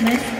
Christmas.